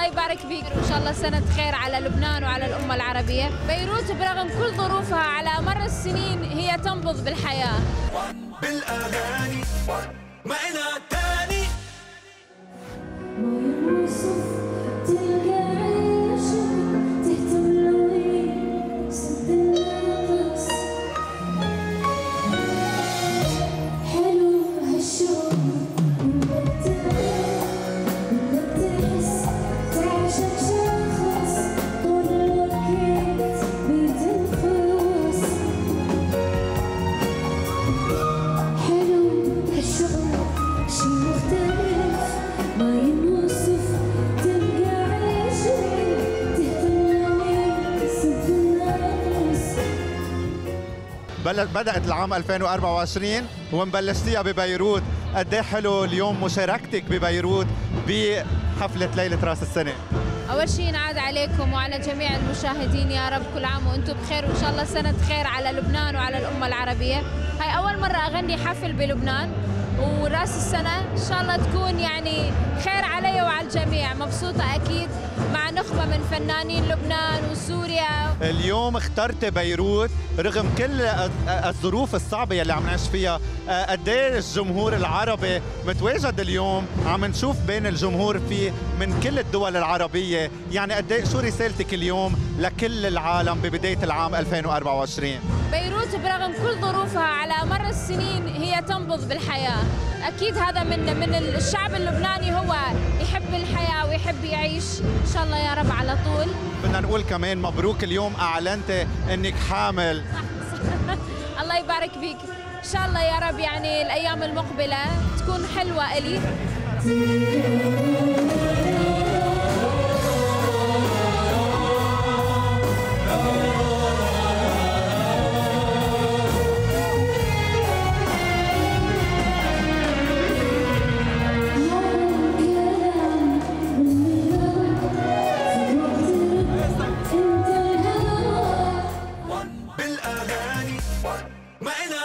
الله يبارك فيك وإن شاء الله سنة خير على لبنان وعلى الأمة العربية. بيروت برغم كل ظروفها على مر السنين هي تنبض بالحياة. بالأغاني معنا بدأت العام 2024 ومبلشتيها ببيروت. قد إيه حلو اليوم مشاركتك ببيروت بحفلة ليلة رأس السنة. أول شيء ينعاد عليكم وعلى جميع المشاهدين يا رب كل عام وأنتم بخير وإن شاء الله سنة خير على لبنان وعلى الأمة العربية. هاي أول مرة أغني حفل بلبنان. وراس السنة إن شاء الله تكون يعني خير علي وعلى الجميع. مبسوطة أكيد مع نخبة من فنانين لبنان وسوريا. اليوم اخترت بيروت رغم كل الظروف الصعبة يلي عم نعيش فيها. قد الجمهور العربي متواجد اليوم؟ عم نشوف بين الجمهور في من كل الدول العربية. يعني قد شو رسالتك اليوم لكل العالم ببداية العام 2024 بيروت برغم كل ظروفها على مر السنين هي تنبض بالحياة. أكيد هذا من من الشعب اللبناني هو يحب الحياة ويحب يعيش. إن شاء الله يا رب على طول. بدنا نقول كمان مبروك اليوم أعلنت إنك حامل. الله يبارك فيك. إن شاء الله يا رب يعني الأيام المقبلة تكون حلوة إلي. الأغاني معنا